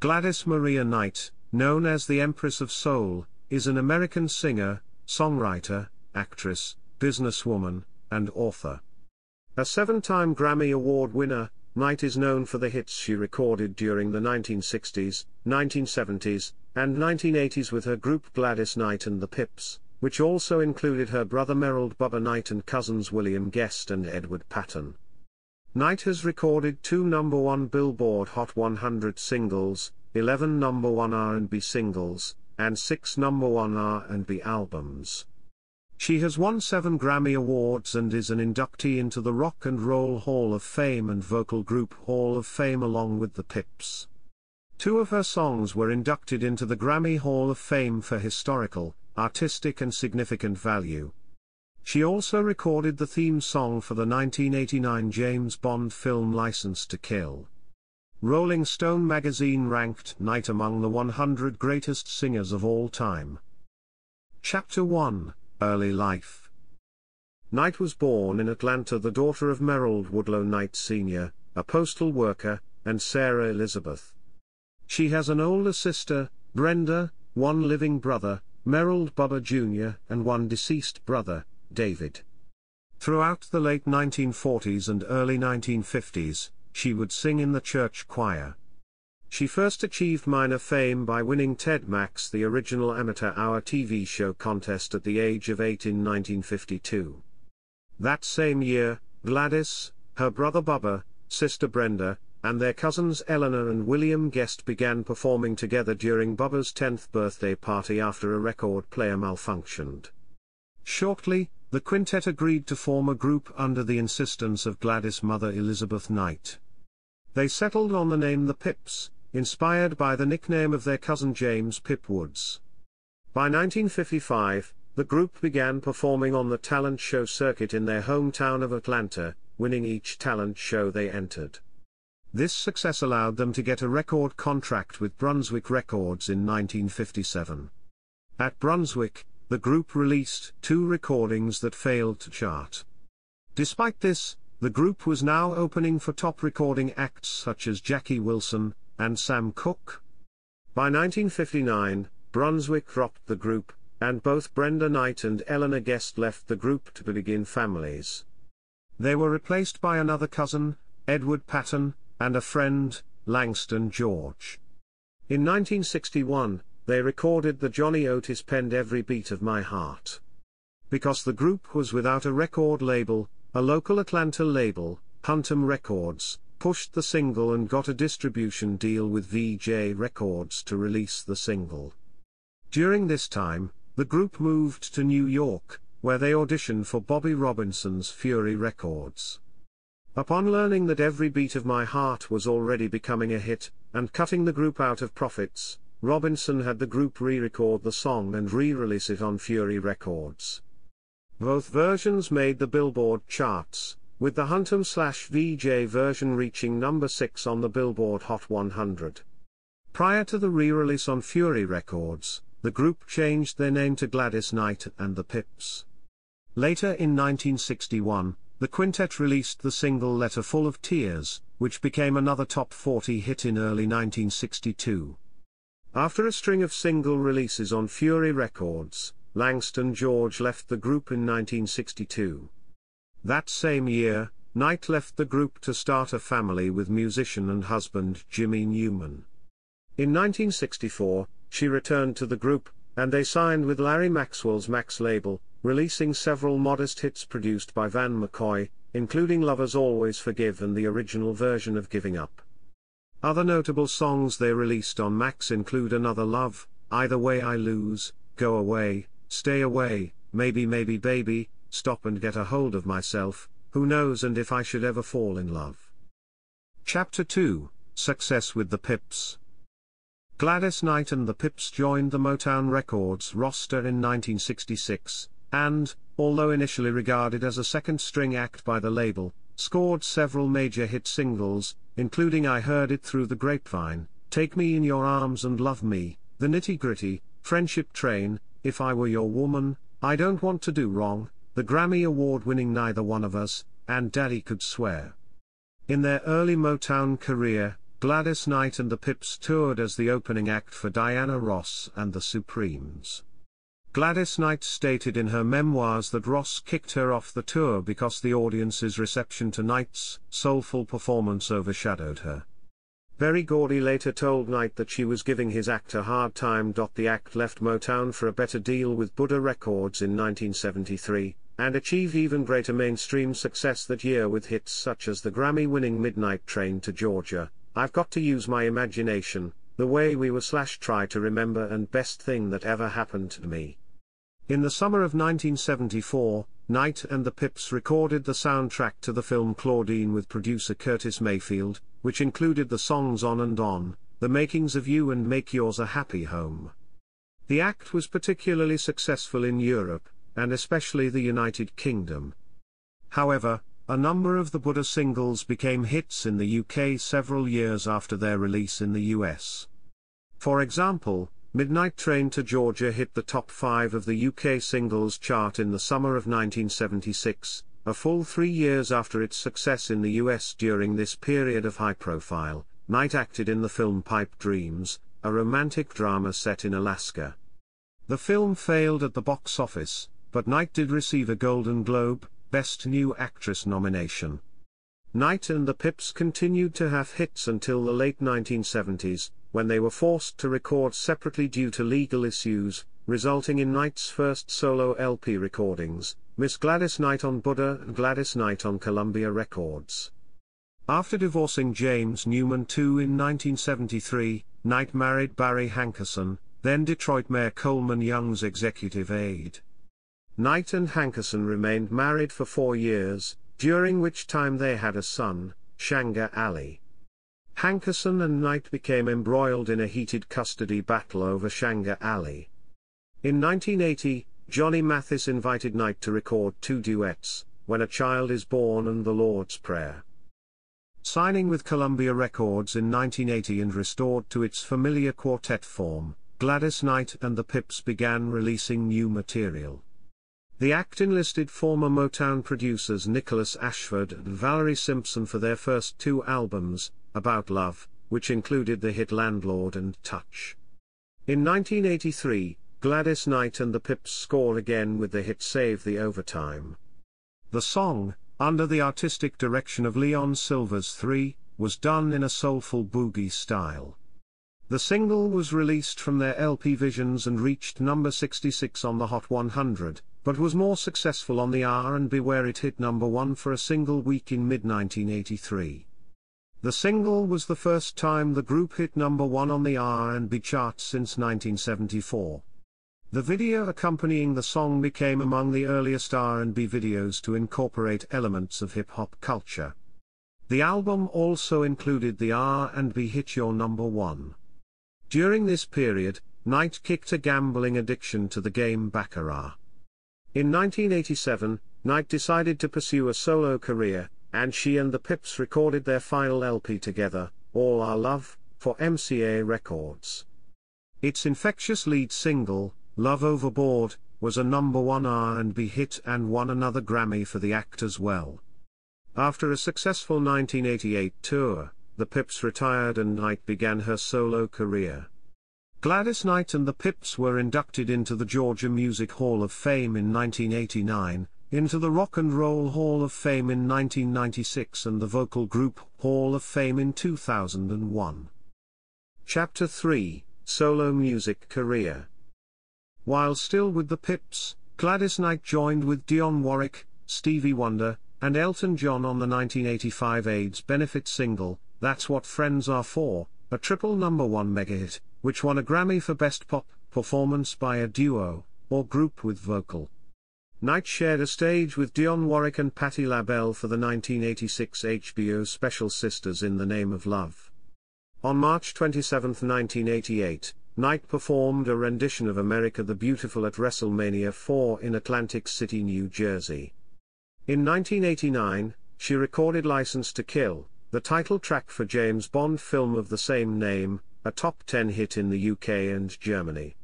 Gladys Maria Knight, known as the Empress of Soul, is an American singer, songwriter, actress, businesswoman, and author. A seven-time Grammy Award winner, Knight is known for the hits she recorded during the 1960s, 1970s, and 1980s with her group Gladys Knight and the Pips, which also included her brother Merald Bubba Knight and cousins William Guest and Edward Patten. Knight has recorded two number one Billboard Hot 100 singles, 11 number one R&B singles, and six number one R&B albums. She has won seven Grammy Awards and is an inductee into the Rock and Roll Hall of Fame and Vocal Group Hall of Fame along with the Pips. Two of her songs were inducted into the Grammy Hall of Fame for historical, artistic and significant value. She also recorded the theme song for the 1989 James Bond film License to Kill. Rolling Stone magazine ranked Knight among the 100 greatest singers of all time. Chapter 1 Early Life Knight was born in Atlanta, the daughter of Merald Woodlow Knight Sr., a postal worker, and Sarah Elizabeth. She has an older sister, Brenda, one living brother, Merald Bubba Jr., and one deceased brother, David. Throughout the late 1940s and early 1950s, she would sing in the church choir. She first achieved minor fame by winning Ted Mack's the original amateur hour TV show contest at the age of 8 in 1952. That same year, Gladys, her brother Bubba, sister Brenda, and their cousins Eleanor and William Guest began performing together during Bubba's 10th birthday party after a record player malfunctioned. Shortly, the quintet agreed to form a group under the insistence of Gladys' mother Elizabeth Knight. They settled on the name The Pips, inspired by the nickname of their cousin James Pip Woods. By 1955, the group began performing on the talent show circuit in their hometown of Atlanta, winning each talent show they entered. This success allowed them to get a record contract with Brunswick Records in 1957. At Brunswick, the group released two recordings that failed to chart. Despite this, the group was now opening for top recording acts such as Jackie Wilson, and Sam Cooke. By 1959, Brunswick dropped the group, and both Brenda Knight and Eleanor Guest left the group to begin families. They were replaced by another cousin, Edward Patten, and a friend, Langston George. In 1961, they recorded the Johnny Otis penned Every Beat of My Heart. Because the group was without a record label, a local Atlanta label, Huntom Records, pushed the single and got a distribution deal with Vee-Jay Records to release the single. During this time, the group moved to New York, where they auditioned for Bobby Robinson's Fury Records. Upon learning that Every Beat of My Heart was already becoming a hit, and cutting the group out of profits, Robinson had the group re-record the song and re-release it on Fury Records. Both versions made the Billboard charts, with the Huntom slash Vee-Jay version reaching number 6 on the Billboard Hot 100. Prior to the re-release on Fury Records, the group changed their name to Gladys Knight and the Pips. Later in 1961, the quintet released the single Letter Full of Tears, which became another top 40 hit in early 1962. After a string of single releases on Fury Records, Langston George left the group in 1962. That same year, Knight left the group to start a family with musician and husband Jimmy Newman. In 1964, she returned to the group, and they signed with Larry Maxwell's Max label, releasing several modest hits produced by Van McCoy, including Lovers Always Forgive and the original version of Giving Up. Other notable songs they released on Max include Another Love, Either Way I Lose, Go Away, Stay Away, Maybe Maybe Baby, stop and get a hold of myself, who knows and if I should ever fall in love. Chapter 2 Success with the Pips. Gladys Knight and the Pips joined the Motown Records roster in 1966, and, although initially regarded as a second string act by the label, scored several major hit singles, including I Heard It Through the Grapevine, Take Me in Your Arms and Love Me, The Nitty Gritty, Friendship Train, If I Were Your Woman, I Don't Want to Do Wrong, the Grammy Award winning Neither One of Us, and Daddy Could Swear. In their early Motown career, Gladys Knight and the Pips toured as the opening act for Diana Ross and the Supremes. Gladys Knight stated in her memoirs that Ross kicked her off the tour because the audience's reception to Knight's soulful performance overshadowed her. Berry Gordy later told Knight that she was giving his act a hard time. The act left Motown for a better deal with Buddah Records in 1973, and achieved even greater mainstream success that year with hits such as the Grammy-winning Midnight Train to Georgia, I've Got to Use My Imagination, The Way We Were Slash Try to Remember and Best Thing That Ever Happened to Me. In the summer of 1974, Knight and the Pips recorded the soundtrack to the film Claudine with producer Curtis Mayfield, which included the songs On and On, The Makings of You and Make Yours a Happy Home. The act was particularly successful in Europe, and especially the United Kingdom. However, a number of the Buddah singles became hits in the UK several years after their release in the US. For example, Midnight Train to Georgia hit the top 5 of the UK singles chart in the summer of 1976, a full three years after its success in the US during this period of high profile. Knight acted in the film Pipe Dreams, a romantic drama set in Alaska. The film failed at the box office, but Knight did receive a Golden Globe, Best New Actress nomination. Knight and the Pips continued to have hits until the late 1970s, when they were forced to record separately due to legal issues, resulting in Knight's first solo LP recordings, Miss Gladys Knight on Buddah and Gladys Knight on Columbia Records. After divorcing James Newman II in 1973, Knight married Barry Hankerson, then Detroit Mayor Coleman Young's executive aide. Knight and Hankerson remained married for four years, during which time they had a son, Shanga Ali. Hankerson and Knight became embroiled in a heated custody battle over Shanga Ali. In 1980, Johnny Mathis invited Knight to record two duets, When a Child is Born and The Lord's Prayer. Signing with Columbia Records in 1980 and restored to its familiar quartet form, Gladys Knight and the Pips began releasing new material. The act enlisted former Motown producers Nicholas Ashford and Valerie Simpson for their first two albums, About Love, which included the hit Landlord and Touch. In 1983, Gladys Knight and the Pips score again with the hit Save the Overtime. The song, under the artistic direction of Leon Sylvers III, was done in a soulful boogie style. The single was released from their LP Visions and reached number 66 on the Hot 100, but was more successful on the R&B where it hit number 1 for a single week in mid-1983. The single was the first time the group hit number 1 on the R&B charts since 1974. The video accompanying the song became among the earliest R&B videos to incorporate elements of hip-hop culture. The album also included the R&B hit Your Number 1. During this period, Knight kicked a gambling addiction to the game Baccarat. In 1987, Knight decided to pursue a solo career, and she and the Pips recorded their final LP together, All Our Love, for MCA Records. Its infectious lead single, Love Overboard, was a number one R&B hit and won another Grammy for the act as well. After a successful 1988 tour, the Pips retired and Knight began her solo career. Gladys Knight and the Pips were inducted into the Georgia Music Hall of Fame in 1989, into the Rock and Roll Hall of Fame in 1996 and the Vocal Group Hall of Fame in 2001. Chapter 3 Solo Music Career While still with the Pips, Gladys Knight joined with Dionne Warwick, Stevie Wonder, and Elton John on the 1985 AIDS benefit single, That's What Friends Are For, a triple number one mega hit which won a Grammy for Best Pop Performance by a Duo, or Group with Vocal. Knight shared a stage with Dionne Warwick and Patti LaBelle for the 1986 HBO special Sisters in the Name of Love. On March 27, 1988, Knight performed a rendition of America the Beautiful at WrestleMania 4 in Atlantic City, New Jersey. In 1989, she recorded License to Kill, the title track for James Bond film of the same name, a top 10 hit in the UK and Germany.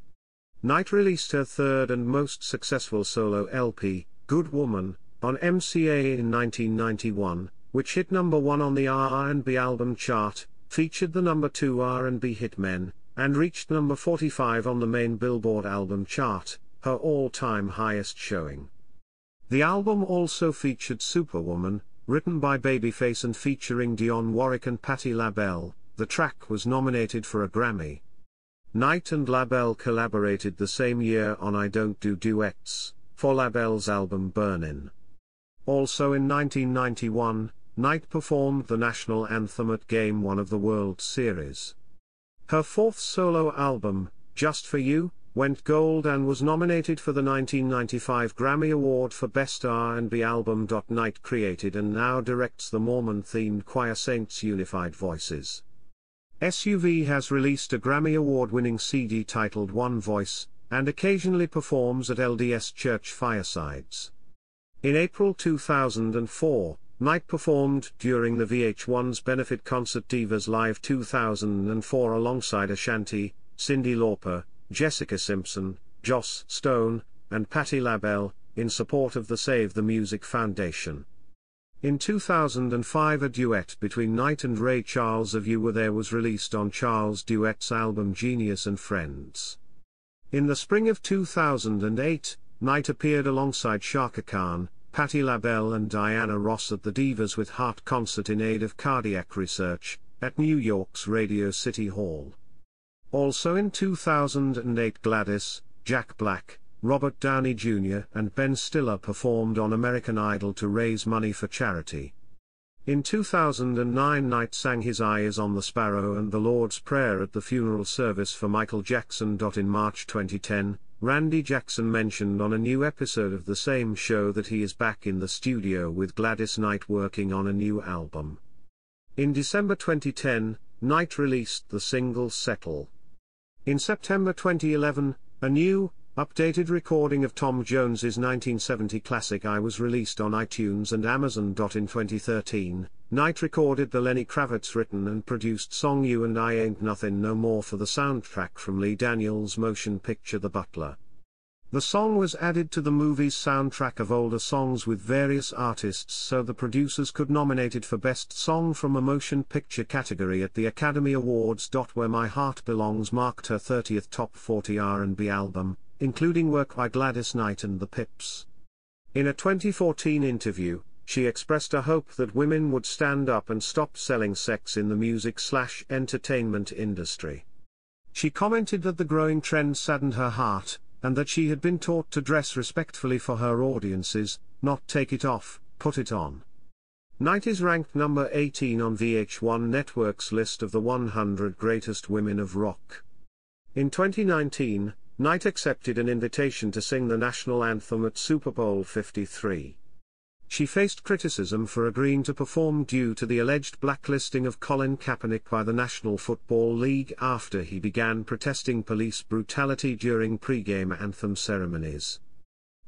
Knight released her third and most successful solo LP, Good Woman, on MCA in 1991, which hit number 1 on the R&B album chart, featured the number 2 R&B hit Men, and reached number 45 on the main Billboard album chart, her all-time highest showing. The album also featured Superwoman, written by Babyface and featuring Dionne Warwick and Patti LaBelle, the track was nominated for a Grammy. Knight and LaBelle collaborated the same year on I Don't Do Duets, for LaBelle's album Burnin'. Also in 1991, Knight performed the national anthem at Game 1 of the World Series. Her fourth solo album, Just For You, went gold and was nominated for the 1995 Grammy Award for Best R&B Album. Knight created and now directs the Mormon-themed choir Saints Unified Voices. SUV has released a Grammy Award-winning CD titled One Voice, and occasionally performs at LDS Church firesides. In April 2004, Knight performed during the VH1's benefit concert Divas Live 2004 alongside Ashanti, Cyndi Lauper, Jessica Simpson, Joss Stone, and Patti LaBelle, in support of the Save the Music Foundation. In 2005 a duet between Knight and Ray Charles of You Were There was released on Charles Duet's album Genius and Friends. In the spring of 2008, Knight appeared alongside Chaka Khan, Patti LaBelle and Diana Ross at the Divas with Heart concert in aid of cardiac research, at New York's Radio City Hall. Also in 2008 Gladys, Jack Black, Robert Downey Jr. and Ben Stiller performed on American Idol to raise money for charity. In 2009 Knight sang His Eye is on the Sparrow and the Lord's Prayer at the funeral service for Michael Jackson. In March 2010, Randy Jackson mentioned on a new episode of the same show that he is back in the studio with Gladys Knight working on a new album. In December 2010, Knight released the single Settle. In September 2011, a new, updated recording of Tom Jones's 1970 classic I was released on iTunes and Amazon. In 2013, Knight recorded the Lenny Kravitz written and produced song You and I Ain't Nothing No More for the soundtrack from Lee Daniels' motion picture The Butler. The song was added to the movie's soundtrack of older songs with various artists so the producers could nominate it for Best Song from a Motion Picture category at the Academy Awards. Where My Heart Belongs marked her 30th Top 40 R&B album, including work by Gladys Knight and the Pips. In a 2014 interview, she expressed a hope that women would stand up and stop selling sex in the music-slash-entertainment industry. She commented that the growing trend saddened her heart, and that she had been taught to dress respectfully for her audiences, not take it off, put it on. Knight is ranked number 18 on VH1 Network's list of the 100 greatest women of rock. In 2019, Knight accepted an invitation to sing the national anthem at Super Bowl 53. She faced criticism for agreeing to perform due to the alleged blacklisting of Colin Kaepernick by the National Football League after he began protesting police brutality during pre-game anthem ceremonies.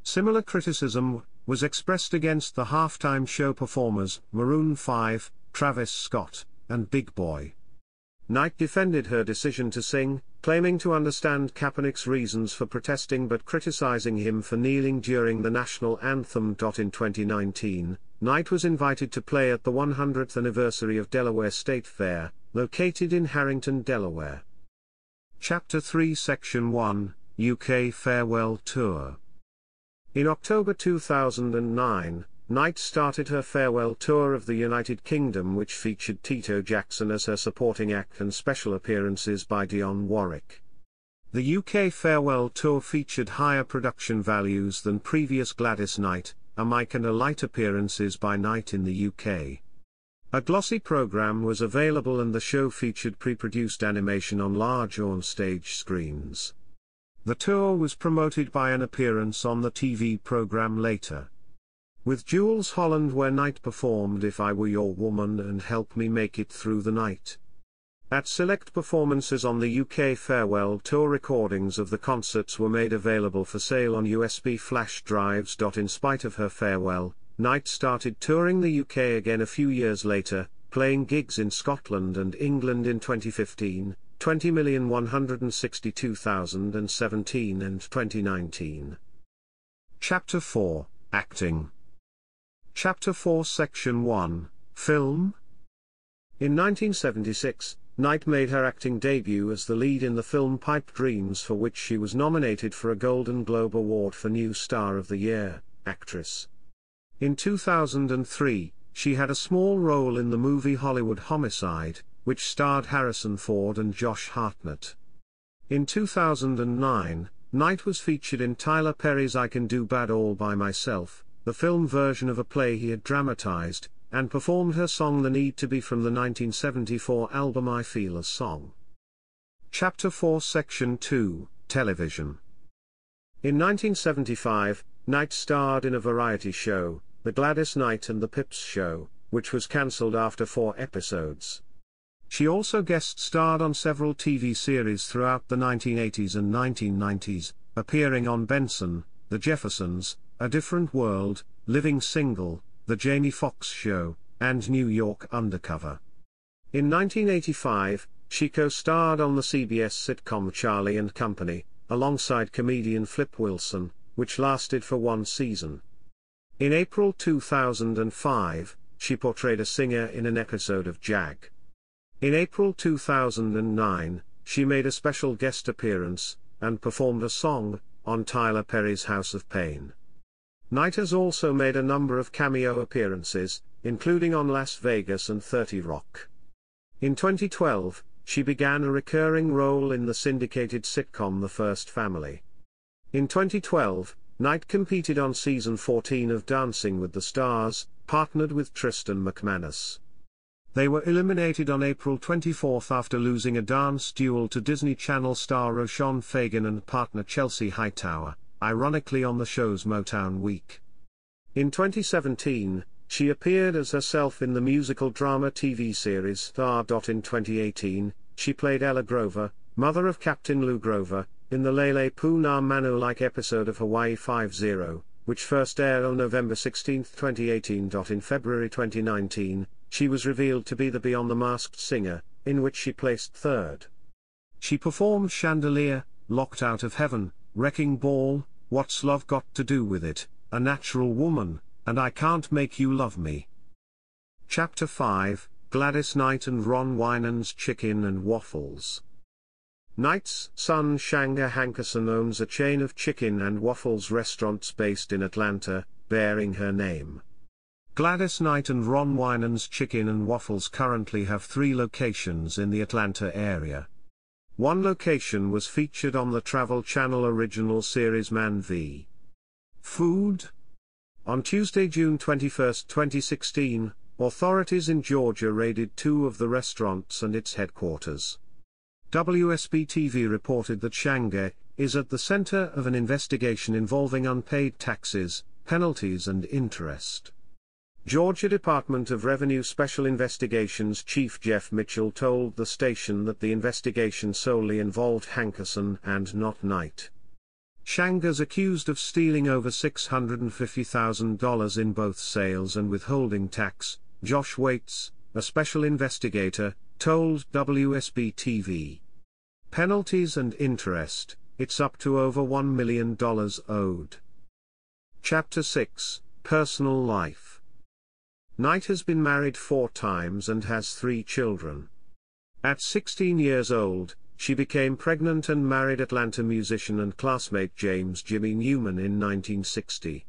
Similar criticism was expressed against the halftime show performers, Maroon 5, Travis Scott, and Big Boi. Knight defended her decision to sing, claiming to understand Kaepernick's reasons for protesting but criticizing him for kneeling during the national anthem. In 2019, Knight was invited to play at the 100th anniversary of Delaware State Fair, located in Harrington, Delaware. Chapter 3 Section 1 UK Farewell Tour In October 2009, Knight started her farewell tour of the United Kingdom which featured Tito Jackson as her supporting act and special appearances by Dionne Warwick. The UK farewell tour featured higher production values than previous Gladys Knight, a mic and a light appearances by Knight in the UK. A glossy program was available and the show featured pre-produced animation on large on-stage screens. The tour was promoted by an appearance on the TV program later with Jools Holland where Knight performed If I Were Your Woman and Help Me Make It Through the Night. At select performances on the UK farewell tour recordings of the concerts were made available for sale on USB flash drives. In spite of her farewell, Knight started touring the UK again a few years later, playing gigs in Scotland and England in 2015, 20,162,017 and 2019. Chapter 4 Acting Chapter 4 Section 1 Film In 1976, Knight made her acting debut as the lead in the film Pipe Dreams for which she was nominated for a Golden Globe Award for New Star of the Year, Actress. In 2003, she had a small role in the movie Hollywood Homicide, which starred Harrison Ford and Josh Hartnett. In 2009, Knight was featured in Tyler Perry's I Can Do Bad All By Myself, the film version of a play he had dramatized, and performed her song The Need to Be from the 1974 album I Feel a Song. Chapter 4 Section 2 Television In 1975, Knight starred in a variety show, The Gladys Knight and the Pips Show, which was cancelled after four episodes. She also guest starred on several TV series throughout the 1980s and 1990s, appearing on Benson, The Jeffersons, A Different World, Living Single, the Jamie Foxx Show, and New York Undercover. In 1985, she co-starred on the CBS sitcom Charlie and Company, alongside comedian Flip Wilson, which lasted for one season. In April 2005, she portrayed a singer in an episode of Jag. In April 2009, she made a special guest appearance, and performed a song, on Tyler Perry's House of Pain. Knight has also made a number of cameo appearances, including on Las Vegas and 30 Rock. In 2012, she began a recurring role in the syndicated sitcom The First Family. In 2012, Knight competed on season 14 of Dancing with the Stars, partnered with Tristan McManus. They were eliminated on April 24 after losing a dance duel to Disney Channel star Roshon Fegan and partner Chelsea Hightower ironically on the show's Motown Week. In 2017, she appeared as herself in the musical drama TV series Star. In 2018, she played Ella Grover, mother of Captain Lou Grover, in the Lele Puna Manu-like episode of Hawaii Five-0, which first aired on November 16, 2018. In February 2019, she was revealed to be the Beyond the Masked Singer, in which she placed third. She performed Chandelier, Locked Out of Heaven, Wrecking Ball, What's Love Got to Do with It, A Natural Woman, and I Can't Make You Love Me. Chapter 5 Gladys Knight and Ron Winans Chicken and Waffles. Knight's son Shanga Hankerson owns a chain of chicken and waffles restaurants based in Atlanta, bearing her name. Gladys Knight and Ron Winans Chicken and Waffles currently have three locations in the Atlanta area. One location was featured on the Travel Channel original series Man v. Food. On Tuesday, June 21, 2016, authorities in Georgia raided two of the restaurants and its headquarters. WSB TV reported that Shanga is at the center of an investigation involving unpaid taxes, penalties and interest. Georgia Department of Revenue Special Investigations Chief Jeff Mitchell told the station that the investigation solely involved Hankerson and not Knight. Shanga's accused of stealing over $650,000 in both sales and withholding tax, Josh Waits, a special investigator, told WSB TV. Penalties and interest, it's up to over $1 million owed. Chapter 6 Personal Life Knight has been married four times and has three children. At 16 years old, she became pregnant and married Atlanta musician and classmate James Jimmy Newman in 1960.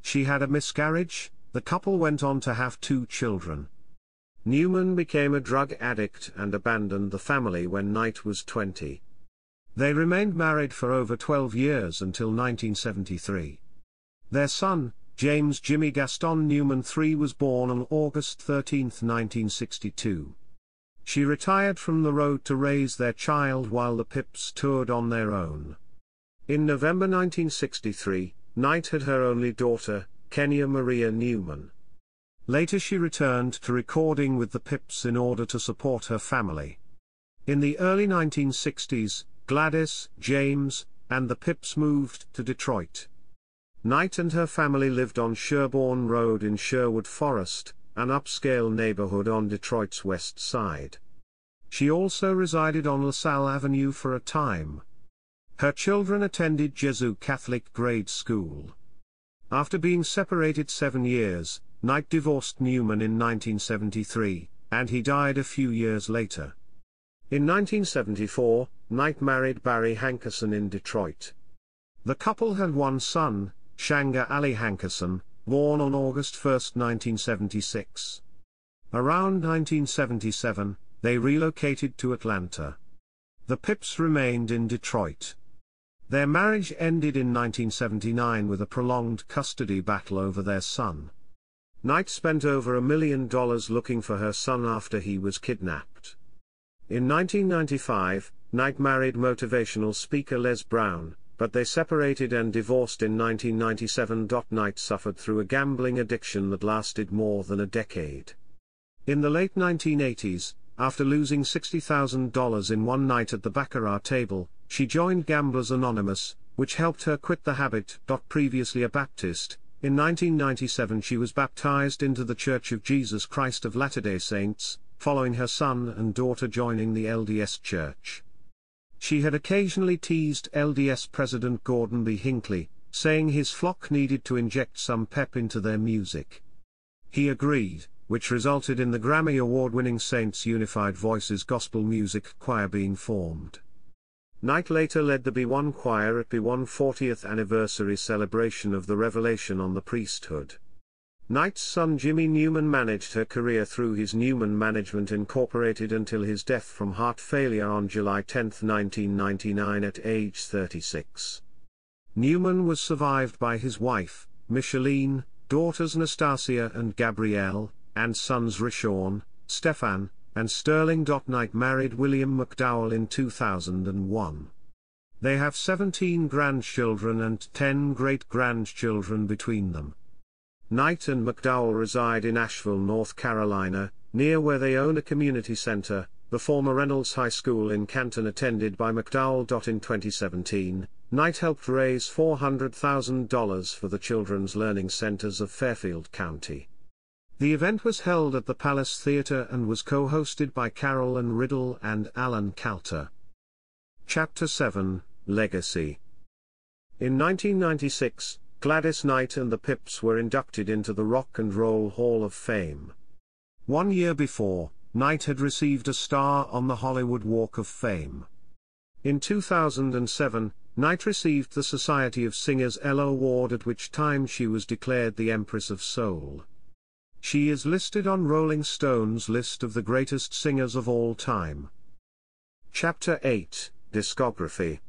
She had a miscarriage, the couple went on to have two children. Newman became a drug addict and abandoned the family when Knight was 20. They remained married for over 12 years until 1973. Their son, James Jimmy Gaston Newman III was born on August 13, 1962. She retired from the road to raise their child while the Pips toured on their own. In November 1963, Knight had her only daughter, Kenya Maria Newman. Later she returned to recording with the Pips in order to support her family. In the early 1960s, Gladys, James, and the Pips moved to Detroit. Knight and her family lived on Sherbourne Road in Sherwood Forest, an upscale neighborhood on Detroit's west side. She also resided on LaSalle Avenue for a time. Her children attended Gesu Catholic grade school. After being separated seven years, Knight divorced Newman in 1973, and he died a few years later. In 1974, Knight married Barry Hankerson in Detroit. The couple had one son, Shanga Ali Hankerson, born on August 1, 1976. Around 1977, they relocated to Atlanta. The Pips remained in Detroit. Their marriage ended in 1979 with a prolonged custody battle over their son. Knight spent over a million dollars looking for her son after he was kidnapped. In 1995, Knight married motivational speaker Les Brown, but they separated and divorced in 1997. Knight suffered through a gambling addiction that lasted more than a decade. In the late 1980s, after losing $60,000 in one night at the Baccarat table, she joined Gamblers Anonymous, which helped her quit the habit. Previously a Baptist, in 1997 she was baptized into the Church of Jesus Christ of Latter-day Saints, following her son and daughter joining the LDS Church. She had occasionally teased LDS President Gordon B. Hinckley, saying his flock needed to inject some pep into their music. He agreed, which resulted in the Grammy Award-winning Saints Unified Voices Gospel Music Choir being formed. Knight later led the B1 Choir at B1 40th anniversary celebration of the revelation on the priesthood. Knight's son Jimmy Newman managed her career through his Newman Management Incorporated until his death from heart failure on July 10, 1999 at age 36. Newman was survived by his wife, Micheline, daughters Nastasia and Gabrielle, and sons Rishon, Stefan, and Sterling. Knight married William McDowell in 2001. They have 17 grandchildren and 10 great-grandchildren between them. Knight and McDowell reside in Asheville, North Carolina, near where they own a community center, the former Reynolds High School in Canton attended by McDowell. In 2017, Knight helped raise $400,000 for the Children's Learning Centers of Fairfield County. The event was held at the Palace Theater and was co-hosted by Carol Ann Riddle and Alan Kalter. Chapter 7, Legacy In 1996, Gladys Knight and the Pips were inducted into the Rock and Roll Hall of Fame. One year before, Knight had received a star on the Hollywood Walk of Fame. In 2007, Knight received the Society of Singers Ella Award at which time she was declared the Empress of Soul. She is listed on Rolling Stone's list of the greatest singers of all time. Chapter 8 Discography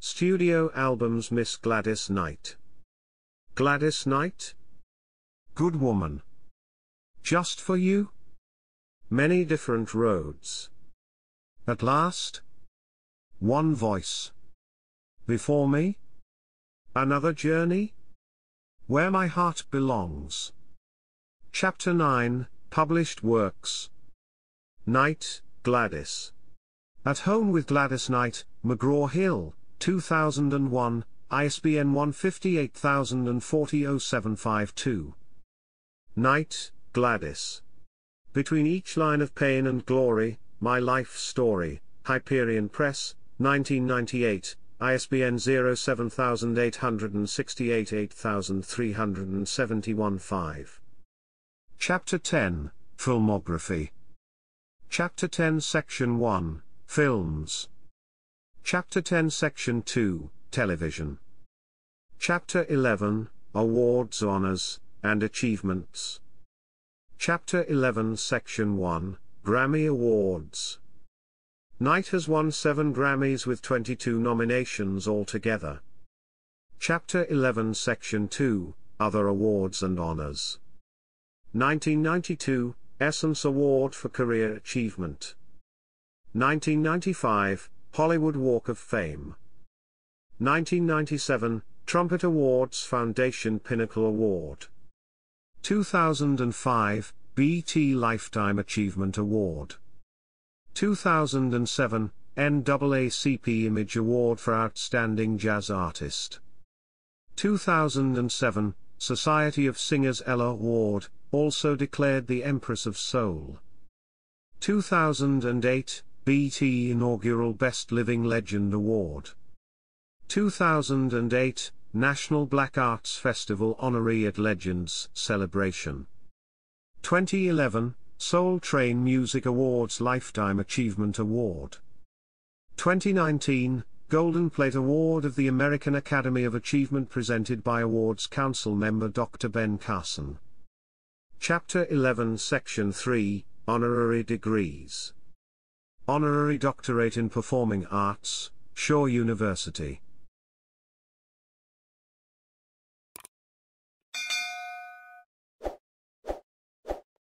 Studio Albums Miss Gladys Knight Gladys Knight? Good woman. Just for you? Many different roads. At last? One voice. Before me? Another journey? Where my heart belongs. Chapter 9 Published Works. Knight, Gladys. At Home with Gladys Knight, McGraw Hill, 2001, ISBN 158040 Knight, Gladys. Between each line of pain and glory, my life story, Hyperion Press, 1998, ISBN 07868 8371 5. Chapter 10, Filmography. Chapter 10 Section 1, Films. Chapter 10 Section 2, Television. Chapter 11 Awards, Honors, and Achievements. Chapter 11, Section 1 Grammy Awards. Knight has won 7 Grammys with 22 nominations altogether. Chapter 11, Section 2 Other Awards and Honors. 1992 Essence Award for Career Achievement. 1995 Hollywood Walk of Fame. 1997 Trumpet Awards Foundation Pinnacle Award. 2005, BET Lifetime Achievement Award. 2007, NAACP Image Award for Outstanding Jazz Artist. 2007, Society of Singers Ella Award, also declared the Empress of Soul. 2008, BET Inaugural Best Living Legend Award. 2008, National Black Arts Festival Honoree at Legends Celebration. 2011, Soul Train Music Awards Lifetime Achievement Award. 2019 Golden Plate Award of the American Academy of Achievement presented by Awards Council member Dr. Ben Carson. Chapter 11 Section 3 Honorary Degrees Honorary Doctorate in Performing Arts, Shaw University.